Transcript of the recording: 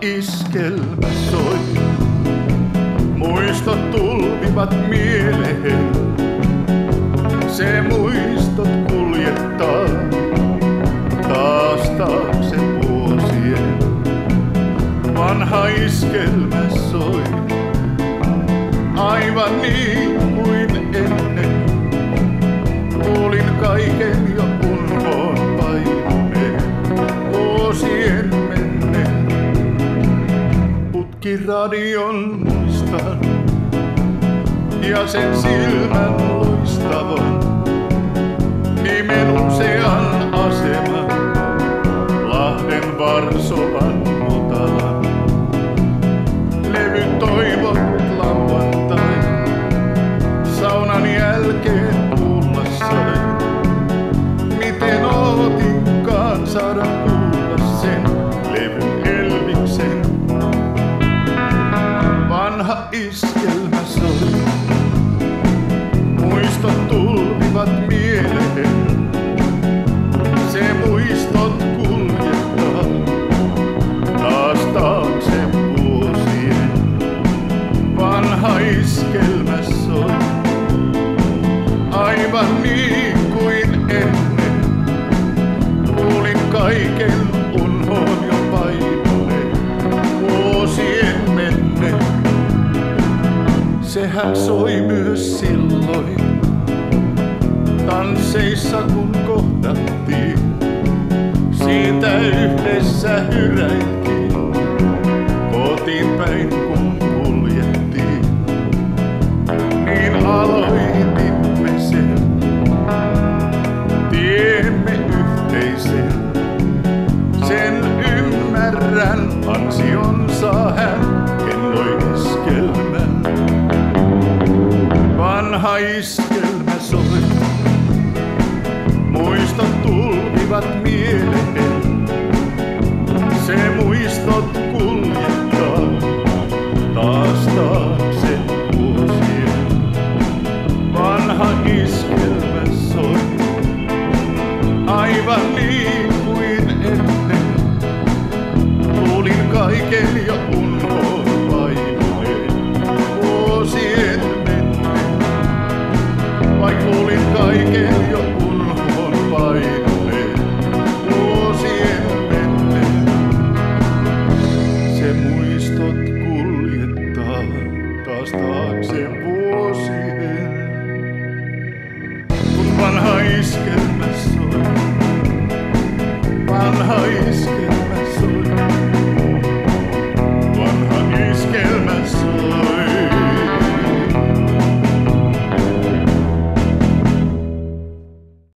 iskelmä soi. Muistot tulvivat mieleen, se muistot kuljettaa taas taakse vuosien. Vanha iskelmä Putkiradion muistan ja sen silmän loistavan. Nimen usean aseman, Lahden Varsovan mutalan. Levy toivon lauantai, saunan jälkeen kuulla sai. Miten ootinkaan saada Vanha iskelmä soi, aivan niin kuin ennen. Kuulin kaiken unhoon jo painoneen vuosien menneen. Sehän soi myös silloin, tansseissa kun kohdattiin. Siitä yhdessä hyräiltiin, Se Se muistot kuljettaa taas taakse vuosien. Kun vanha iskelmä soi, vanha iskelmä